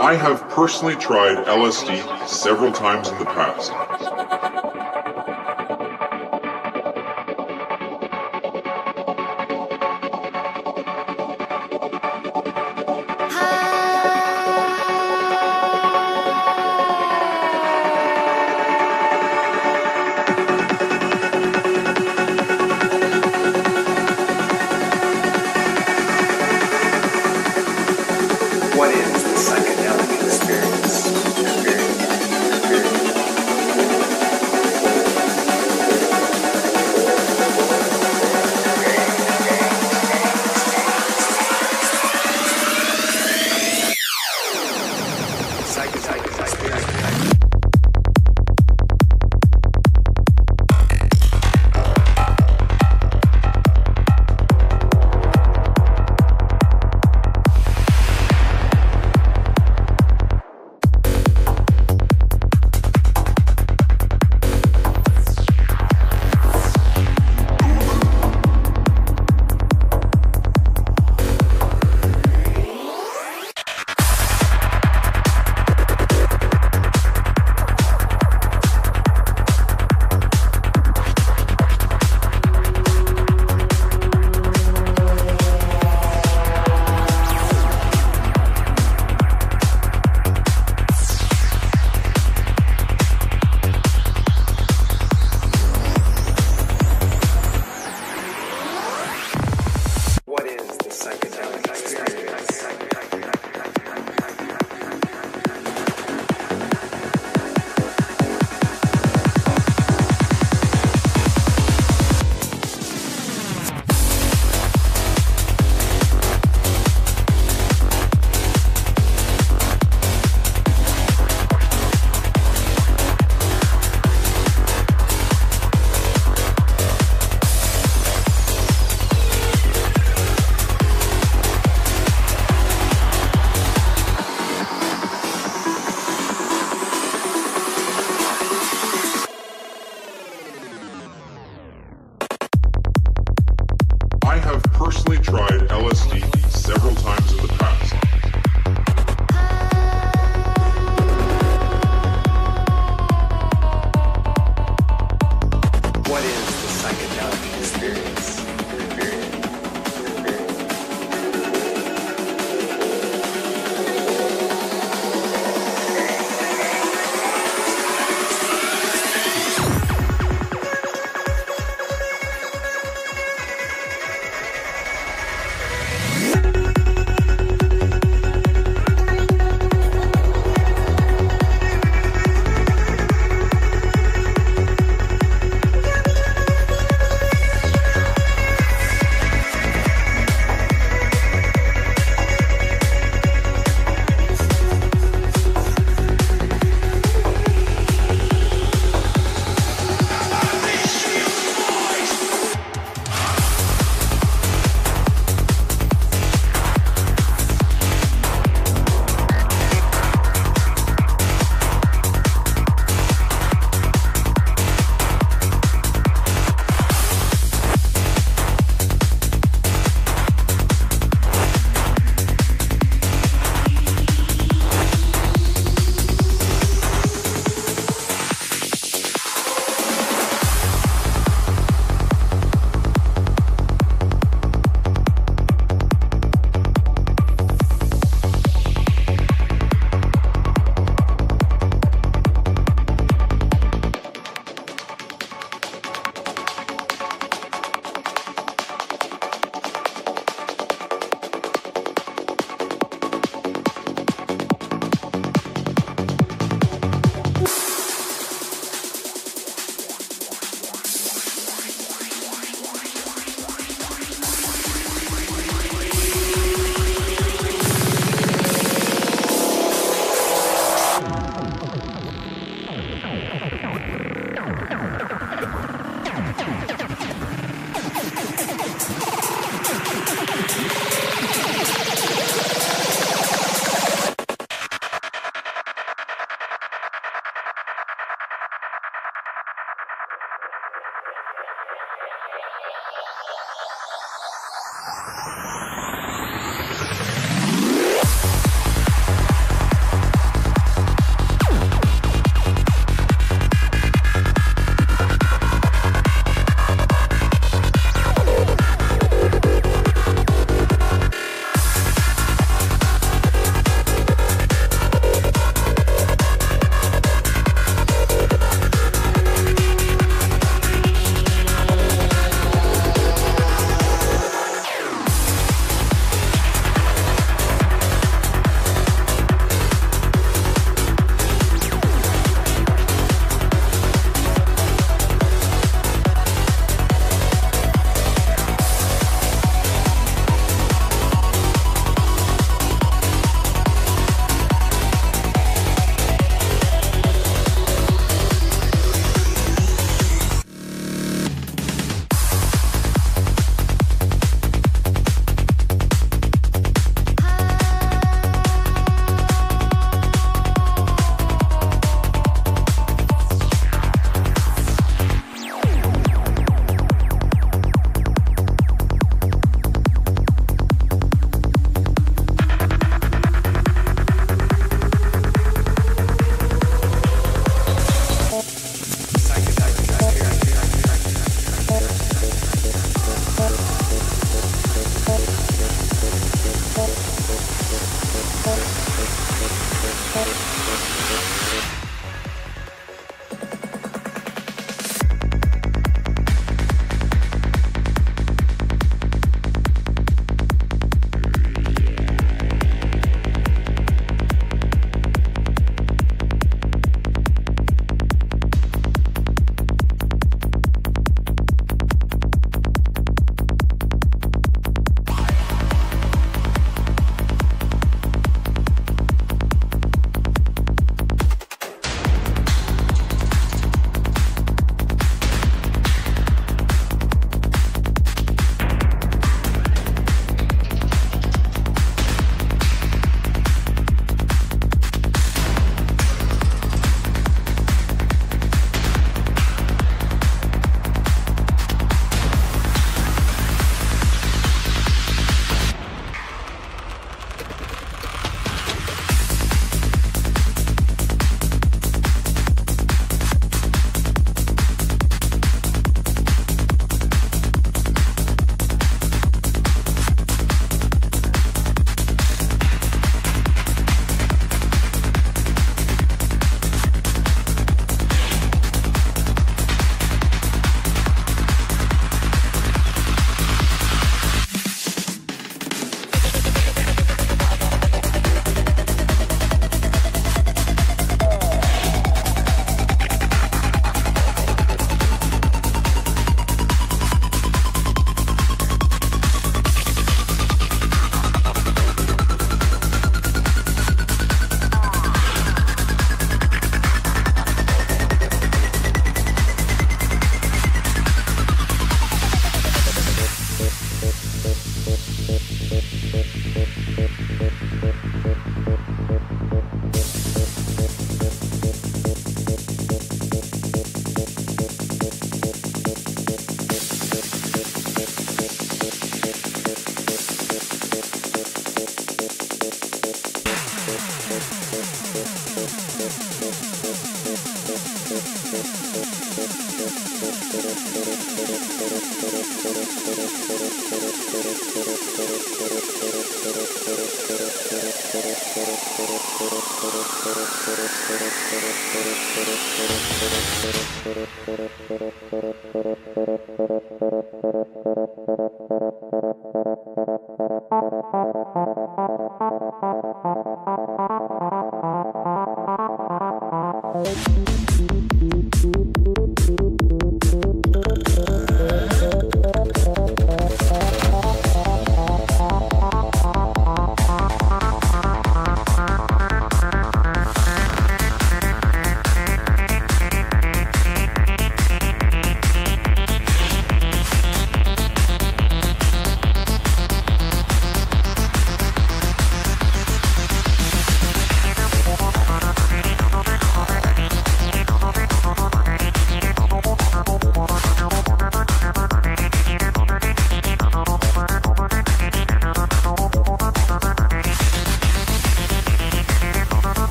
I have personally tried LSD several times in the past.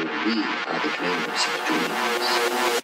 we are the dreamers of dreams.